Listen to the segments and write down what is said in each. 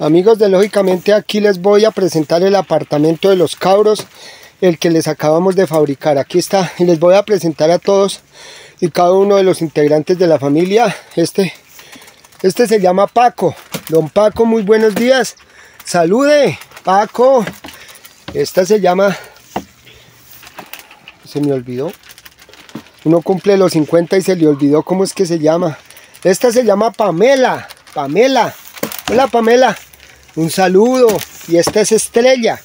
Amigos de Lógicamente aquí les voy a presentar el apartamento de los cabros, el que les acabamos de fabricar. Aquí está y les voy a presentar a todos y cada uno de los integrantes de la familia. Este, este se llama Paco. Don Paco, muy buenos días. Salude, Paco. Esta se llama... Se me olvidó. Uno cumple los 50 y se le olvidó cómo es que se llama. Esta se llama Pamela. Pamela. Hola Pamela, un saludo. Y esta es Estrella.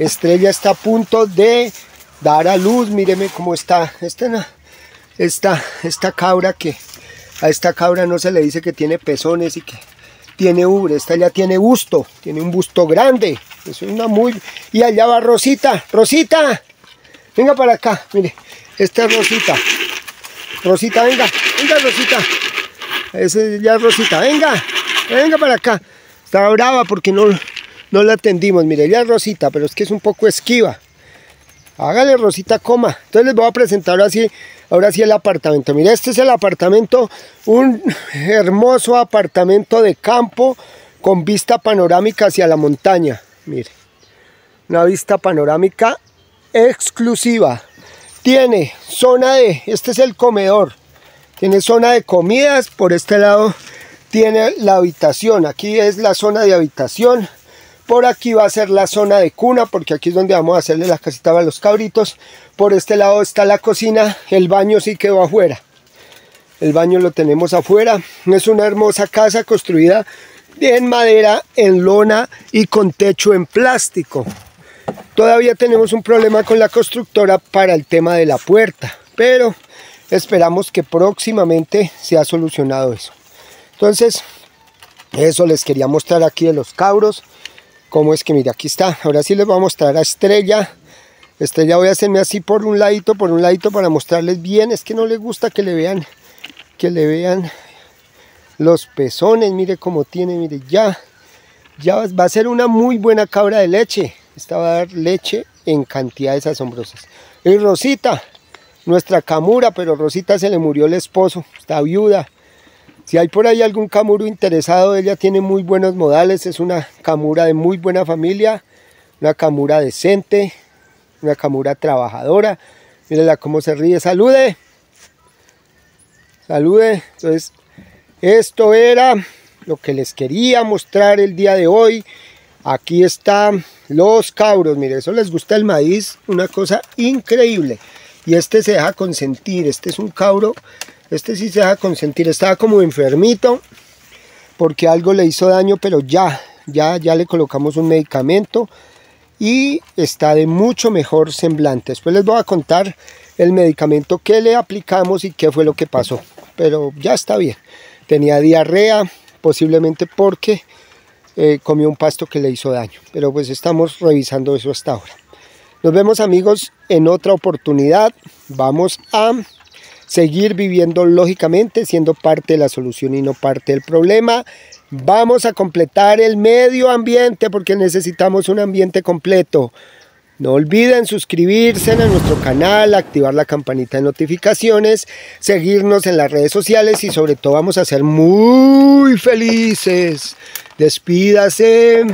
Estrella está a punto de dar a luz. Míreme cómo está. Esta, esta, esta cabra que a esta cabra no se le dice que tiene pezones y que tiene ubre. Esta ya tiene busto. Tiene un busto grande. Es una muy... Y allá va Rosita. Rosita. Venga para acá. Mire. Esta es Rosita. Rosita, venga. Venga Rosita. Esa es ya Rosita. Venga venga para acá. Estaba brava porque no, no la atendimos. Mire, ella es Rosita, pero es que es un poco esquiva. Hágale, Rosita, coma. Entonces les voy a presentar ahora sí, ahora sí el apartamento. Mire, este es el apartamento, un hermoso apartamento de campo con vista panorámica hacia la montaña. Mire, una vista panorámica exclusiva. Tiene zona de, este es el comedor. Tiene zona de comidas, por este lado tiene la habitación. Aquí es la zona de habitación. Por aquí va a ser la zona de cuna, porque aquí es donde vamos a hacerle la casita a los cabritos. Por este lado está la cocina, el baño sí quedó afuera. El baño lo tenemos afuera. Es una hermosa casa construida en madera, en lona y con techo en plástico. Todavía tenemos un problema con la constructora para el tema de la puerta, pero esperamos que próximamente se ha solucionado eso. Entonces, eso les quería mostrar aquí de los cabros. Cómo es que, mira, aquí está. Ahora sí les voy a mostrar a Estrella. Estrella voy a hacerme así por un ladito, por un ladito para mostrarles bien. Es que no les gusta que le vean, que le vean los pezones. Mire cómo tiene, mire, ya. Ya va a ser una muy buena cabra de leche. Esta va a dar leche en cantidades asombrosas. Y Rosita, nuestra camura, pero Rosita se le murió el esposo. Está viuda. Si hay por ahí algún camuro interesado, ella tiene muy buenos modales, es una camura de muy buena familia, una camura decente, una camura trabajadora. Mírela cómo se ríe, salude. Salude. Entonces, esto era lo que les quería mostrar el día de hoy. Aquí están los cabros, mire, eso les gusta el maíz, una cosa increíble. Y este se deja consentir, este es un cabro este sí se deja consentir, estaba como enfermito porque algo le hizo daño, pero ya, ya, ya le colocamos un medicamento y está de mucho mejor semblante. Después les voy a contar el medicamento que le aplicamos y qué fue lo que pasó. Pero ya está bien. Tenía diarrea, posiblemente porque eh, comió un pasto que le hizo daño. Pero pues estamos revisando eso hasta ahora. Nos vemos amigos en otra oportunidad. Vamos a seguir viviendo lógicamente, siendo parte de la solución y no parte del problema. Vamos a completar el medio ambiente porque necesitamos un ambiente completo. No olviden suscribirse a nuestro canal, activar la campanita de notificaciones, seguirnos en las redes sociales y sobre todo vamos a ser muy felices. Despídase.